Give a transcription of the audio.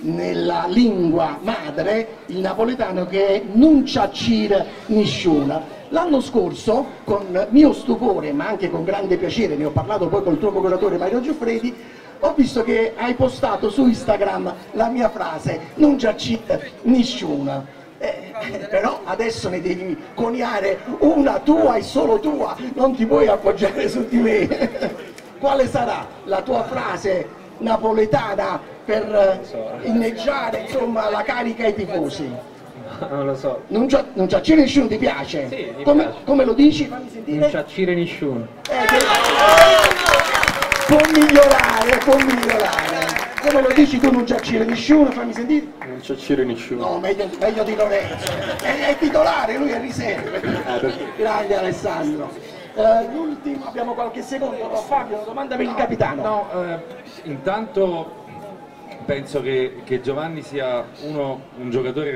nella lingua madre il napoletano che è non ciaccire nisciuna. L'anno scorso, con mio stupore, ma anche con grande piacere, ne ho parlato poi col tuo procuratore Mario Giuffredi, ho visto che hai postato su Instagram la mia frase non ciaccire nisciuna. Eh, però adesso ne devi coniare una tua e solo tua, non ti puoi appoggiare su di me. Quale sarà la tua frase napoletana per eh, inneggiare insomma, la carica ai tifosi? Non lo so. Non c'è, c'è c'è nessuno ti piace? Sì, mi come, piace. come lo dici? Fammi sentire. Non ciaccire nessuno. Eh, che- Può migliorare, può migliorare. Come lo dici tu non giacire nessuno, fammi sentire. Non ciaccire nessuno. No, meglio, meglio di Lorenzo. È, è titolare, lui è riserve. Grande Alessandro. Eh, l'ultimo, abbiamo qualche secondo, no, Fabio, domanda per il capitano. No, eh, intanto penso che, che Giovanni sia uno, un giocatore